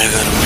I Tiger